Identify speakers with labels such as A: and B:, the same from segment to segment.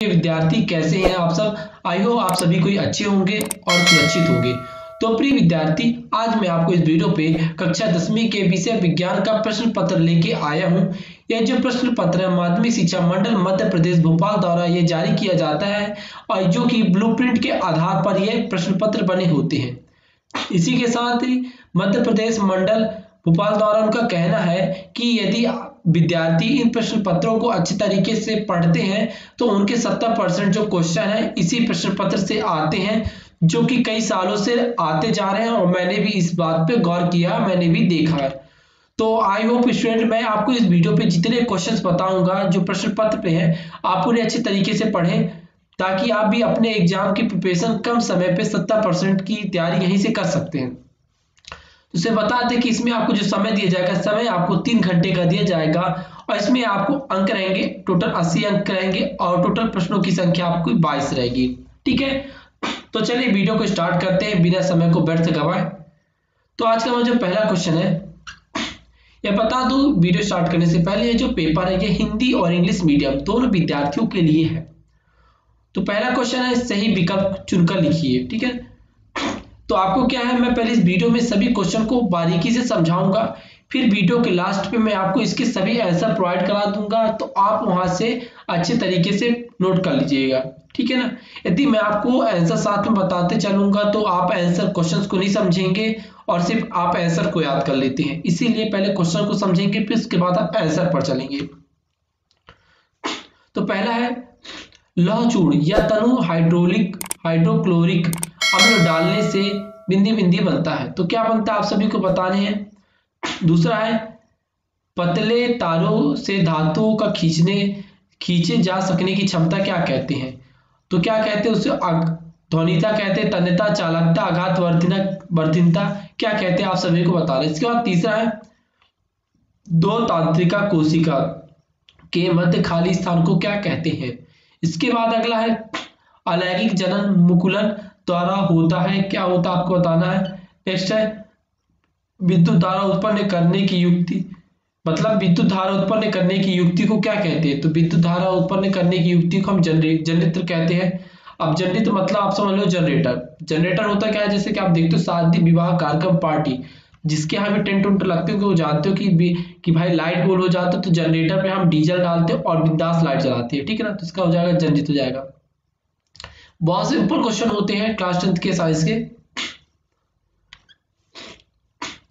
A: विद्यार्थी कैसे हैं? आप सब आई हो आप सभी कोई अच्छे होंगे और सुरक्षित होंगे। तो प्रिय विद्यार्थी, आज मैं आपको इस वीडियो पे कक्षा दसवीं के विषय विज्ञान का प्रश्न पत्र लेके आया हूँ। यह जो प्रश्न पत्र है, माध्यमिक शिक्षा मंडल, मध्य प्रदेश, भोपाल द्वारा ये जारी किया जाता है और जो कि ब्लूप्रिंट के आधार पर यह प्रश्न पत्र बने होते हैं। इसी के साथ ही मध्य प्रदेश मंडल भोपाल द्वारा उनका कहना है कि यदि विद्यार्थी इन प्रश्न पत्रों को अच्छे तरीके से पढ़ते हैं तो उनके सत्तर परसेंट जो क्वेश्चन है, इसी प्रश्न पत्र से आते हैं, जो कि कई सालों से आते जा रहे हैं और मैंने भी इस बात पे गौर किया, मैंने भी देखा है। तो आई होप स्टूडेंट मैं आपको इस वीडियो पे जितने क्वेश्चंस बताऊँगा, जो प्रश्न पत्र पे है, आप उन्हें अच्छे तरीके से पढ़ें, ताकि आप भी अपने एग्ज़ाम की प्रिपरेशन कम समय पे सत्तर परसेंट की तैयारी यहीं से कर सकते हैं। इसे बता दें कि इसमें आपको जो समय दिया जाएगा, समय आपको तीन घंटे का दिया जाएगा और इसमें आपको अंक रहेंगे, टोटल अस्सी अंक रहेंगे और टोटल प्रश्नों की संख्या आपको बाईस रहेगी। ठीक है? तो चलिए वीडियो को स्टार्ट करते हैं बिना समय को व्यर्थ गवाए। तो आज का जो पहला क्वेश्चन है, यह बता दू, वीडियो स्टार्ट करने से पहले ये जो पेपर है, ये हिंदी और इंग्लिश मीडियम दोनों विद्यार्थियों के लिए है। तो पहला क्वेश्चन है, सही विकल्प चुनकर लिखिए। ठीक है? तो आपको क्या है, मैं पहले इस वीडियो में सभी क्वेश्चन को बारीकी से समझाऊँगा, फिर वीडियो के लास्ट पे मैं आपको इसके सभी आंसर प्रोवाइड करा दूँगा तो आप वहाँ से अच्छे तरीके से नोट कर लीजिएगा। ठीक है ना? यदि मैं आपको आंसर साथ में बताते चलूँगा तो आप आंसर क्वेश्चंस को नहीं समझेंगे, और सिर्फ़ आप आंसर को याद कर लेते हैं। इसीलिए पहले क्वेश्चन को समझेंगे, फिर उसके बाद आप आंसर पर चलेंगे। तो पहला है, लौह चूर्ण या तनु हाइड्रोलिक, हाइड्रोक्लोरिक। अम्ल डालने से बिंदी बिंदी बनता है। तो क्या बनता है आप सभी को बताने हैं? दूसरा है, पतले तारों से धातुओं का खींचने, खींचे जा सकने की क्षमता क्या कहते हैं? तो क्या कहते हैं उसे? ध्वनिता कहते हैं, तन्यता, चालकता, आघात, वर्धिना, वर्धिनता, क्या कहते हैं आप सभी को बताना इसके बाद तीसरा है, दो तांत्रिका कोशिका के मध्य खाली स्थान को क्या कहते हैं? इसके बाद अगला है, अलैंगिक जनन, मुकुलन द्वारा होता है, क्या होता है आपको बताना है? नेक्स्ट है, विद्युत धारा उत्पन्न करने की युक्ति। मतलब विद्युत धारा उत्पन्न करने की युक्ति को क्या कहते हैं? तो विद्युत धारा उत्पन्न करने की युक्ति को हम जनरेटर कहते हैं। अब जनरेटर मतलब आप समझ लो जनरेटर। जनरेटर होता क्या है? जैसे कि आप देखते हो शादी, विवाह, कार्यक्रम, पार्टी। जिसके यहाँ पे टेंट उंट लगते हो वो जानते हो कि कि भाई लाइट गोल हो जाता है तो जनरेटर पे हम डीजल डालते हैं और बिंदास लाइट जलाते हैं। ठीक है ना? तो इसका हो जाएगा, जनरेट हो जाएगा। बहुत सिंपल क्वेश्चन होते हैं क्लास टेंथ के साइंस के।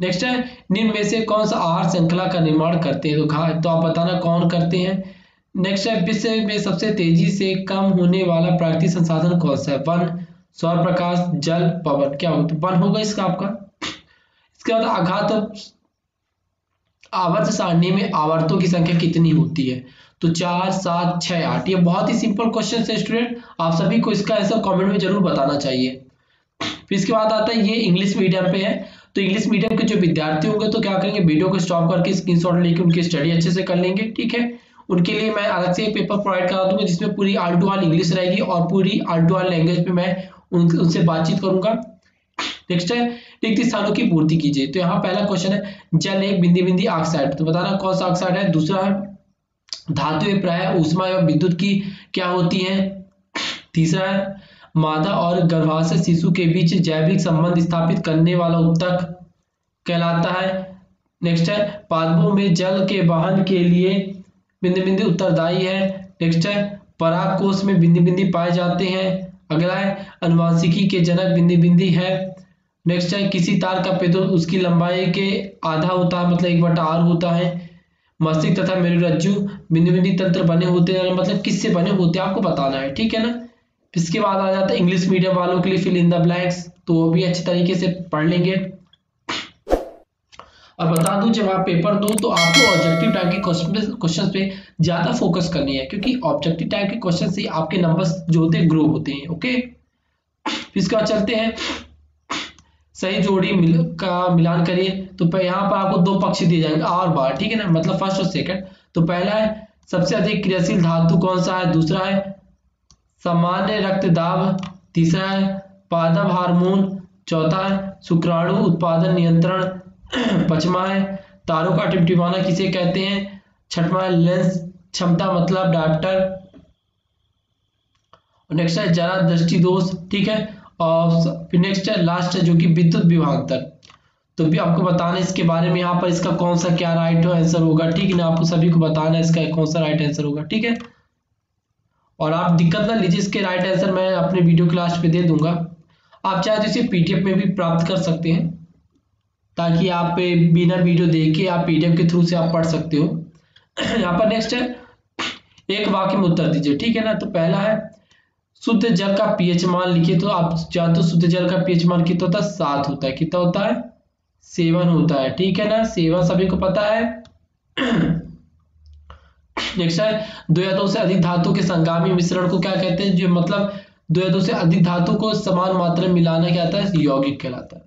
A: नेक्स्ट है, निम्न में से कौन सा आहार श्रृंखला का निर्माण करते हैं? तो खा तो आप बताना कौन करते हैं? नेक्स्ट है विश्व में सबसे तेज़ी से कम होने वाला प्राकृतिक संसाधन कौन सा है? वन, सौर प्रकाश, जल, पवन। क्या होता है वन होगा इसका आपका। इसके बाद आघात, आवर्त सारणी में आवर्तों की संख्या कितनी होती है? तो चार सात छह आठ ये बहुत ही सिंपल क्वेश्चन है स्टूडेंट आप सभी को इसका आंसर कमेंट में ज़रूर बताना चाहिए। फिर इसके बाद आता है ये इंग्लिश मीडियम पे है। तो इंग्लिश मीडियम के जो विद्यार्थी होंगे तो क्या करेंगे? वीडियो को स्टॉप करके स्क्रीनशॉट लेके उनकी स्टडी अच्छे से कर लेंगे ठीक है? उनके लिए मैं अलग से एक पेपर प्रोवाइड करा दूँगा जिसमें पूरी आल टू आल इंग्लिश रहेगी और पूरी आल टू आल लैंग्वेज पे मैं उन, उनसे बातचीत करूँगा। नेक्स्ट है रिक्त स्थानों की पूर्ति कीजिए। तो यहाँ पहला क्वेश्चन है जल एक बिंदी बिंदी ऑक्साइड तो बताना कौन सा ऑक्साइड है? दूसरा है धातु प्राय ऊष्मा एवं विद्युत की क्या होती है? तीसरा है, मादा और गर्भाशय शिशु के बीच जैविक संबंध स्थापित करने वाला उत्तक कहलाता है। नेक्स्ट है, पादपों में जल के वाहन के लिए बिंदी बिंदी उत्तरदायी है। नेक्स्ट है पराग कोष में बिंदी बिंदी पाए जाते हैं। अगला है, अनुवांशिकी के जनक बिंदी बिंदी है। नेक्स्ट है, किसी तार का पेदो उसकी लंबाई के आधा होता है मतलब एक बटा आर होता है। मस्तिष्क तथा मेरुरज्जु बिंदु बिंदी तंत्र बने होते हैं मतलब किससे बने होते हैं आपको बताना है ठीक है ना? इसके बाद आ जाता है इंग्लिश मीडियम वालों के लिए फिल इन द ब्लैंक्स तो वो भी अच्छे तरीके से पढ़ लेंगे। और बता दूँ जब आप पेपर दो तो आपको ऑब्जेक्टिव टाइप के क्वेश्चन क्वेश्चन पे ज़्यादा फोकस करनी है क्योंकि ऑब्जेक्टिव टाइप के क्वेश्चन से आपके नंबर्स जो होते हैं ग्रो होते हैं ओके इसके बाद चलते हैं। सही जोड़ी मिल, का मिलान करिए। तो यहाँ पर आपको दो पक्ष दिए जाएँगे और बार, ठीक है ना? मतलब फ़र्स्ट और सेकंड तो पहला है, सबसे अधिक क्रियाशील धातु कौन सा है? दूसरा है, सामान्य रक्त दाब तीसरा है, पादप हार्मोन। चौथा है, शुक्राणु उत्पादन नियंत्रण। पचमा है, तारों का टिपटिपाना किसे कहते हैं? छठवा है लेंस क्षमता मतलब डॉक्टर नेक्स्ट है जरा दृष्टि दोष, ठीक है? और फिर नेक्स्ट है लास्ट है, जो कि विद्युत विभागांतर तो भी आपको बताना है इसके बारे में यहाँ पर इसका कौन सा क्या राइट आंसर होगा। ठीक है ना? आपको सभी को बताना है इसका कौन सा राइट आंसर होगा। ठीक है? और आप दिक्कत ना लीजिए, इसके राइट आंसर मैं अपने वीडियो क्लास पे दे दूँगा। आप चाहे तो इसे पीडीएफ में भी प्राप्त कर सकते हैं, ताकि आप बिना वीडियो देख के आप पीडीएफ के थ्रू से आप पढ़ सकते हो। यहाँ पर नेक्स्ट है। एक वाक्य में उत्तर दीजिए। ठीक है ना? तो पहला है, शुद्ध जल का पीएच मान लिखिए तो आप जानते हो शुद्ध जल का पीएच मान कितना होता है? सात होता है। कितना होता है? सेवन होता है, ठीक है ना? सेवन सभी को पता है। नेक्स्ट है दो या दो से अधिक धातु के संगामी मिश्रण को क्या कहते हैं? जो मतलब दो या दो से अधिक धातु को समान मात्रा में मिलाना क्या आता है? यौगिक कहलाता है।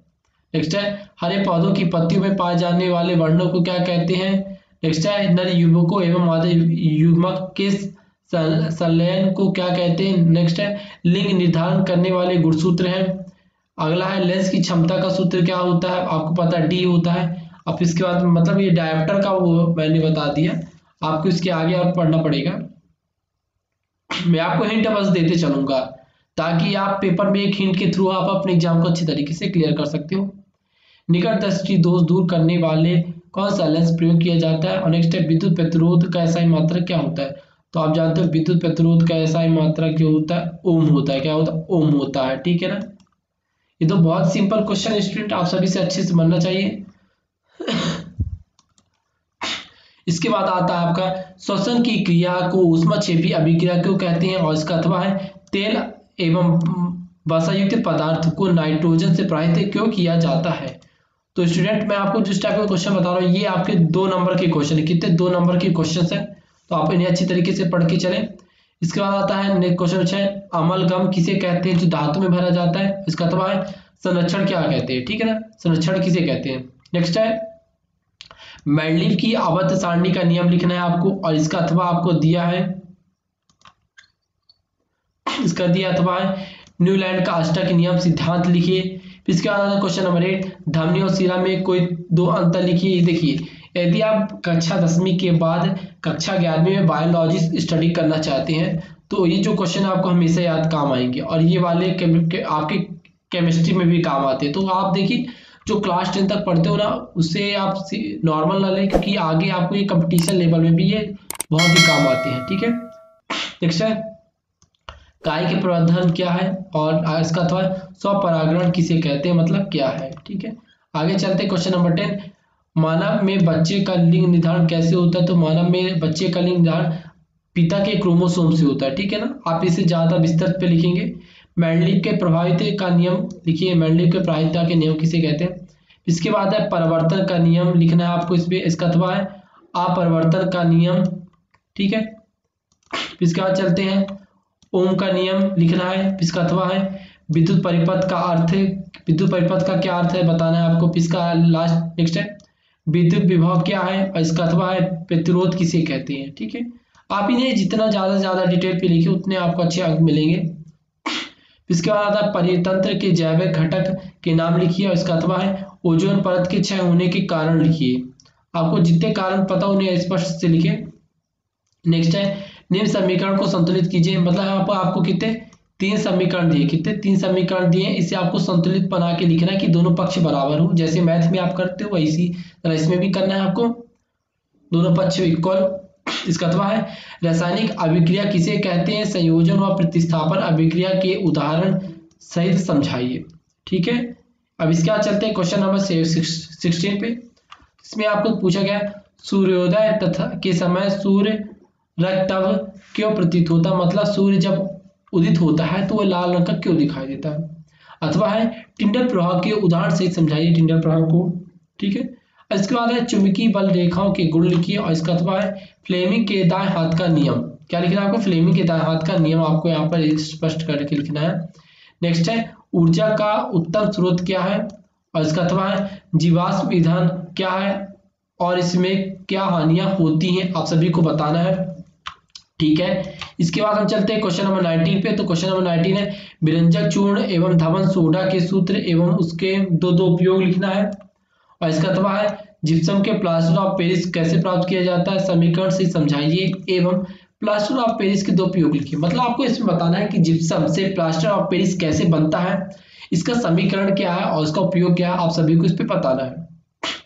A: नेक्स्ट है हरे पौधों की पत्तियों में पाए जाने वाले वर्णों को क्या कहते हैं? नेक्स्ट है नर युवकों एवं मादा युग्मक के संलयन को क्या कहते हैं? नेक्स्ट है, लिंग निर्धारण करने वाले गुणसूत्र हैं। अगला है लेंस की क्षमता का सूत्र क्या होता है? आपको पता है डी होता है। अब इसके बाद मतलब ये डायप्टर का वो मैंने बता दिया। आपको इसके आगे और पढ़ना पड़ेगा। मैं आपको हिंट बस देते चलूँगा, ताकि आप पेपर में एक हिंट के थ्रू आप अपने एग्ज़ाम को अच्छी तरीके से क्लियर कर सकते हो। निकट दृष्टि दोष दूर करने वाले कौन सा लेंस प्रयोग किया जाता है? और नेक्स्ट है विद्युत प्रतिरोध का ऐसा मात्रा क्या होता है? तो आप जानते हो विद्युत प्रतिरोध का ऐसा मात्रा क्या होता है? ओम होता है। क्या होता है? ओम होता है। ठीक है ना? ये तो बहुत सिंपल क्वेश्चन स्टूडेंट आप सभी से अच्छे से बनना चाहिए। इसके बाद आता है आपका, श्वसन की क्रिया को उष्माक्षेपी अभिक्रिया क्यों कहते हैं? और इसका अथवा है, तेल एवं वसायुक्त पदार्थ को नाइट्रोजन से प्रभावित क्यों किया जाता है? तो स्टूडेंट मैं आपको जिस टाइप का क्वेश्चन बता रहा हूँ, ये आपके दो नंबर के क्वेश्चन है। कितने दो नंबर के क्वेश्चन है? तो आप इन्हें अच्छी तरीके से पढ़ के चलें। इसके बाद आता है नेक्स्ट क्वेश्चन है अमलगम किसे कहते हैं जो धातु में भरा जाता है? इसका अथवा है संरक्षण क्या कहते हैं, ठीक है ना? संरक्षण किसे कहते हैं? नेक्स्ट है मैंडलिव की अवध सारणी का नियम लिखना है आपको, और इसका अथवा आपको दिया है, इसका दिया अथवा है न्यूलैंड का अष्टक नियम सिद्धांत लिखिए। इसके बाद क्वेश्चन नंबर एट धमनी और सिरा में कोई दो अंतर लिखिए देखिए। यदि आप कक्षा दसवीं के बाद कक्षा ग्यारहवीं में बायोलॉजी स्टडी करना चाहते हैं तो ये जो क्वेश्चन आपको हमेशा याद काम आएँगे और ये वाले के, आपके केमिस्ट्री में भी काम आते हैं। तो आप देखिए जो क्लास टेन तक पढ़ते हो ना उससे आप नॉर्मल ना लें क्योंकि आगे आपको ये कंपटीशन लेवल में भी ये बहुत ही काम आते हैं ठीक है? नेक्स्ट है। काय के प्रबंधन क्या है और इसका अथवा स्वपरागण किसे कहते हैं मतलब क्या है ठीक है? आगे चलते क्वेश्चन नंबर टेन मानव में बच्चे का लिंग निर्धारण कैसे होता है? तो मानव में बच्चे का लिंग निर्धारण पिता के क्रोमोसोम से होता है, ठीक है ना? आप इसे ज़्यादा विस्तृत पे लिखेंगे। मैंडलिव के प्रभावित का नियम लिखिए। मैंडलिव के प्रभाविता के नियम किसे कहते हैं? इसके बाद है परिवर्तन का नियम लिखना है आपको इसमें। इसका अथवा है अपरिवर्तन का नियम, ठीक है? इसके बाद चलते हैं। ओम का नियम लिखना है। इसका अथवा है विद्युत परिपथ का अर्थ। विद्युत परिपथ का क्या अर्थ है? बताना है आपको। इसका लास्ट नेक्स्ट है। विद्युत विभव क्या है और इसका अथवा है, प्रतिरोध किसे कहते हैं, ठीक है? आप इन्हें जितना ज़्यादा ज़्यादा डिटेल पे लिखिए उतने आपको अच्छे अंक मिलेंगे। इसके बाद आता है, परितंत्र के जैविक घटक के नाम लिखिए, और इसका अथवा है, ओजोन परत के क्षय होने के कारण लिखिए। आपको जितने कारण पता उन्हें स्पष्ट से लिखे। नेक्स्ट है, निम्न समीकरण को संतुलित कीजिए मतलब यहाँ आपको कितने तीन समीकरण दिए। कितने? तीन समीकरण दिए। इसे आपको संतुलित बना के लिखना है कि दोनों पक्ष बराबर हो। जैसे मैथ में आप करते हो, वैसी तरह इसमें भी करना है आपको। दोनों पक्ष इक्वल इसका अथवा है। रासायनिक अभिक्रिया किसे कहते हैं? संयोजन व प्रतिस्थापन अभिक्रिया के उदाहरण सहित समझाइए। ठीक है? अब इसके बाद चलते हैं क्वेश्चन नंबर सिक्सटीन पे। इसमें आपको पूछा गया, सूर्योदय तथा के समय सूर्य रक्तव क्यों प्रतीत होता? मतलब सूर्य जब उदित होता है तो वह लाल रंग का क्यों दिखाई देता है? अथवा है, टिंडल प्रभाव के उदाहरण से समझाइए टिंडल प्रभाव को। ठीक है? इसके बाद है, चुंबकीय बल रेखाओं के गुण लिखिए। और इसका अथवा है, फ्लेमिंग के दाएँ हाथ का नियम। क्या लिखना है आपको? फ्लेमिंग के दाएँ हाथ का नियम आपको यहाँ पर स्पष्ट करके लिखना है। नेक्स्ट है, ऊर्जा का उत्तम स्रोत क्या है? और इसका अथवा है, जीवाश्म ईंधन क्या है? और इसमें क्या हानियाँ होती हैं, आप सभी को बताना है। ठीक है? इसके बाद हम चलते हैं क्वेश्चन नंबर 19 पे। तो क्वेश्चन नंबर 19 है, विरंजक चूर्ण एवं धवन सोडा के सूत्र एवं उसके दो दो उपयोग लिखना है। और इसका अथवा है जिप्सम के प्लास्टर ऑफ़ पेरिस कैसे प्राप्त किया जाता है? समीकरण से समझाइए एवं प्लास्टर ऑफ़ पेरिस के दो उपयोग लिखिए। मतलब आपको इसमें बताना है कि जिप्सम से प्लास्टर ऑफ़ पेरिस कैसे बनता है। इसका समीकरण क्या है और इसका उपयोग क्या है, आप सभी को इस पर बताना है।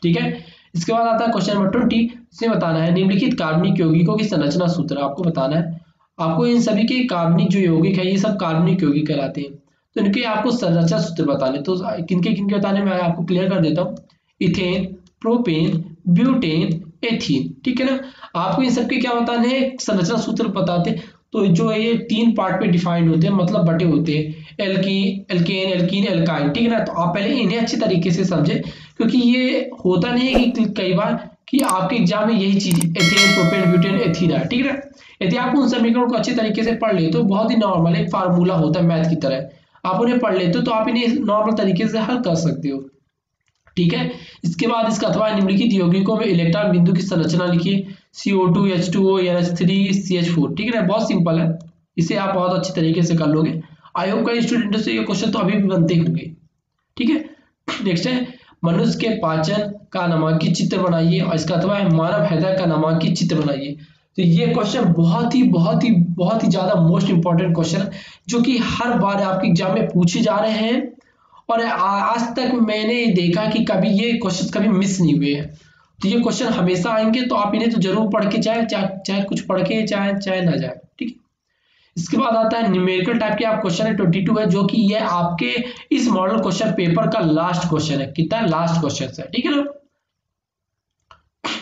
A: ठीक है? इसके बाद आता है क्वेश्चन नंबर ट्वेंटी इसमें बताना है, निम्नलिखित कार्बनिक यौगिकों की संरचना सूत्र आपको बताना है। आपको इन सभी के कार्बनिक जो यौगिक है, ये सब कार्बनिक यौगिक कहलाते हैं। तो इनके आपको संरचना सूत्र बताने तो किनके किनके बताने मैं आपको क्लियर कर देता हूँ। इथेन, प्रोपेन, ब्यूटेन, एथीन, ठीक है ना? आपको इन सबके क्या बताने हैं? संरचना सूत्र बताते तो जो ये तीन पार्ट पे डिफाइंड होते हैं मतलब बटे होते हैं। एल्की एल्केन एल्कीन एल्काइन ठीक है ना? तो आप पहले इन्हें अच्छी तरीके से समझे, क्योंकि ये होता नहीं है कि कई बार कि आपके एग्ज़ाम में यही चीज़ एथेन प्रोपेन ब्यूटेन एथीन ठीक है यदि आप उन समीकरणों को अच्छे तरीके से पढ़ ले तो बहुत ही नॉर्मल एक फार्मूला होता है मैथ की तरह। आप उन्हें पढ़ लेते हो तो आप इन्हें नॉर्मल तरीके से हल कर सकते हो, ठीक है? इसके बाद इसका अथवा निम्नलिखित यौगिकों में इलेक्ट्रॉन बिंदु की संरचना लिखिए CO2 H2O NH3 CH4 ठीक है बहुत सिंपल है। इसे आप बहुत अच्छे तरीके से कर लोगे। आई होप कई स्टूडेंटों से ये क्वेश्चन तो अभी भी बनते होंगे, ठीक है? नेक्स्ट है मनुष्य के पाचन का नामांकित चित्र बनाइए और इसका अथवा है मानव हृदय का नामांकित चित्र बनाइए। तो ये क्वेश्चन बहुत ही बहुत ही बहुत ही ज़्यादा मोस्ट इंपॉर्टेंट क्वेश्चन जो कि हर बार आपके एग्ज़ाम में पूछे जा रहे हैं और आज तक मैंने देखा कि कभी ये क्वेश्चन कभी मिस नहीं हुए हैं। तो ये क्वेश्चन हमेशा आएँगे तो आप इन्हें तो ज़रूर पढ़ के चाहे चाहे चाहे कुछ पढ़ के चाहे चाहे ना जाए, ठीक है? इसके बाद आता है न्यूमेरिकल टाइप के, आप क्वेश्चन है ट्वेंटी टू है, जो कि ये आपके इस मॉडल क्वेश्चन पेपर का लास्ट क्वेश्चन है। कितना लास्ट क्वेश्चन है, ठीक है ना?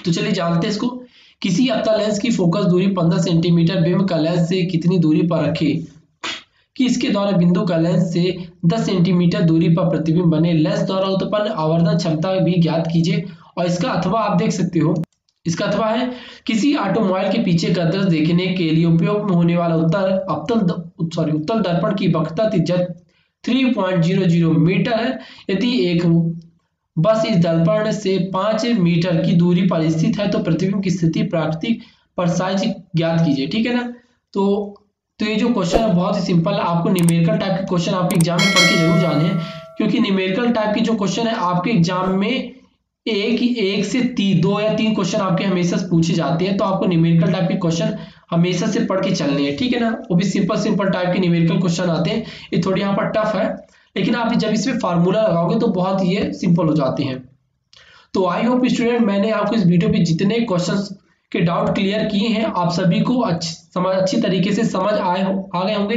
A: तो चलिए जानते हैं इसको। किसी अवतल लेंस की फोकस दूरी 15 सेंटीमीटर बिंब का लेंस से कितनी दूरी पर रखे? कि इसके द्वारा बिंदु का लेंस से 10 सेंटीमीटर दूरी पर प्रतिबिंब बने। लेंस द्वारा उत्पन्न आवर्धन क्षमता भी ज्ञात कीजिए। और इसका अथवा आप देख सकते हो। इसका अथवा है, किसी ऑटोमोबाइल के पीछे का दृश्य देखने के लिए उपयोग में होने वाला उत्तर अवतल सॉरी, उत्तल दर्पण की वक्रता त्रिज्या 3.00 मीटर है, यदि एक बस इस दर्पण से पाँच मीटर की दूरी पर स्थित है तो प्रतिबिंब की स्थिति प्राकृतिक पर साइज़ ज्ञात कीजिए, ठीक है ना? तो तो ये जो क्वेश्चन है, बहुत ही सिंपल है। आपको न्यूमेरिकल टाइप के क्वेश्चन आपके एग्ज़ाम में पढ़ के ज़रूर जाने हैं, क्योंकि न्यूमेरिकल टाइप के जो क्वेश्चन है, आपके एग्ज़ाम में एक एक से तीन दो या तीन क्वेश्चन आपके हमेशा पूछे जाते हैं तो आपको न्यूमेरिकल टाइप के क्वेश्चन हमेशा से पढ़ के चलने हैं, ठीक है ना? वो भी सिंपल सिंपल टाइप के न्यूमेरिकल क्वेश्चन आते हैं। ये थोड़ी यहाँ पर टफ है, लेकिन आप जब इसमें फार्मूला लगाओगे तो बहुत ये सिंपल हो जाते हैं। तो आई होप स्टूडेंट मैंने आपको इस वीडियो पे जितने क्वेश्चन के डाउट क्लियर किए हैं, आप सभी को अच्छी, समझ, अच्छी तरीके से समझ आए आ गए होंगे।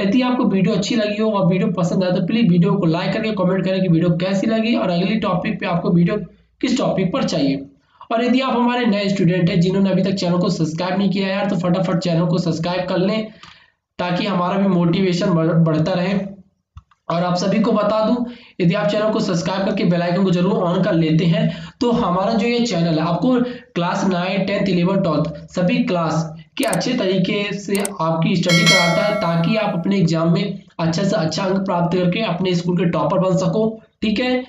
A: यदि आपको वीडियो अच्छी लगी हो और वीडियो पसंद आए तो प्लीज़ वीडियो को लाइक करके कमेंट करें कि वीडियो कैसी लगी और अगली टॉपिक पे आपको वीडियो किस टॉपिक पर चाहिए? और यदि आप हमारे नए स्टूडेंट हैं, जिन्होंने अभी तक चैनल को सब्सक्राइब नहीं किया यार तो फटाफट चैनल को सब्सक्राइब कर लें, ताकि हमारा भी मोटिवेशन बढ़ता रहे। और आप सभी को बता दूँ, यदि आप चैनल को सब्सक्राइब करके बेल आइकन को ज़रूर ऑन कर लेते हैं तो हमारा जो ये चैनल है, आपको class nine tenth eleven twelfth सभी क्लास के अच्छे तरीके से आपकी स्टडी कराता है, ताकि आप अपने एग्ज़ाम में अच्छा से अच्छा अंक प्राप्त करके अपने स्कूल के टॉपर बन सको, ठीक है?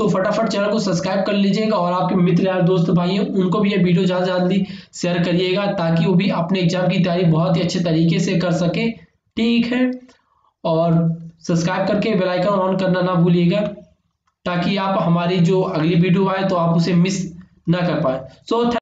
A: तो फटाफट चैनल को सब्सक्राइब कर लीजिएगा और आपके मित्र यार दोस्त भाई हैं उनको भी ये वीडियो ज़्यादा जल्दी शेयर करिएगा ताकि वो भी अपने एग्ज़ाम की तैयारी बहुत ही अच्छे तरीके से कर सके। ठीक है? और सब्सक्राइब करके बेलाइकन ऑन करना ना भूलिएगा ताकि आप हमारी जो अगली वीडियो आए तो आप उसे मिस ना कर पाए। सो so,